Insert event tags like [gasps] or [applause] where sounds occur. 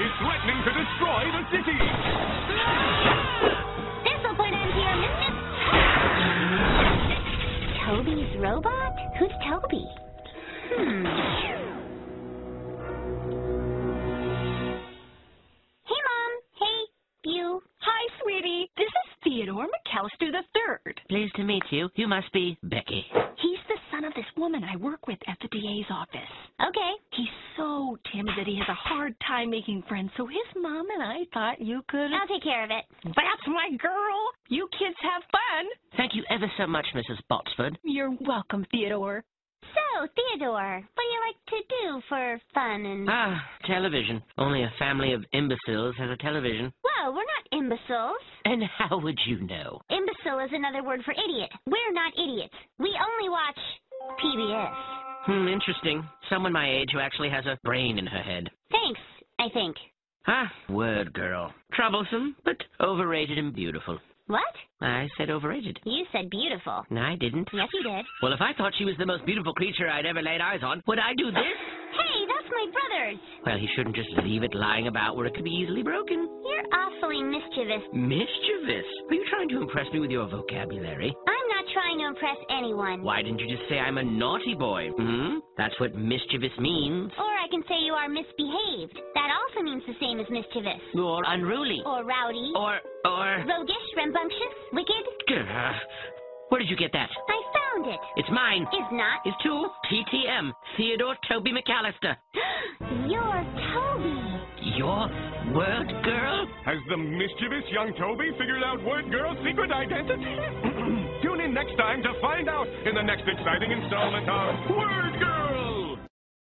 is threatening to destroy the city. This will put an end to your mischief. Tobey's robot? Who's Tobey? Hmm. Hey, Mom. Hey, you. Hi, sweetie. This is Theodore McAllister III. Pleased to meet you. You must be Becky. He's the son of this woman I work with at the DA's office. Okay. He's so timid that he has a hard time making friends, so his mom and I thought you could. I'll take care of it. That's my girl. You kids have fun. Thank you ever so much, Mrs. Botsford. You're welcome, Theodore. So, Theodore, what do you like to do for fun and... Ah, television. Only a family of imbeciles has a television. Well, we're not imbeciles. And how would you know? Imbecile is another word for idiot. We're not idiots. We only watch PBS. Hmm, interesting. Someone my age who actually has a brain in her head. Thanks, I think. Ah, word girl. Troublesome, but overrated and beautiful. What? I said overrated. You said beautiful. No, I didn't. Yes, you did. Well, if I thought she was the most beautiful creature I'd ever laid eyes on, would I do this? Hey, that's my brother's. Well, he shouldn't just leave it lying about where it could be easily broken. You're awfully mischievous. Mischievous? Are you trying to impress me with your vocabulary? I'm not trying to impress anyone. Why didn't you just say I'm a naughty boy? Hmm? That's what mischievous means. Or I can say you are misbehaved. That also means the same as mischievous. Or unruly. Or rowdy. Or, or... Roguish, rambunctious, wicked. Gah. Where did you get that? I found it. It's mine. Is not. It's too. TTM. Theodore Tobey McAllister. [gasps] You're Tobey. You're word girl? Has the mischievous young Tobey figured out Word Girl's secret identity? [laughs] Next time to find out in the next exciting installment of Word Girl!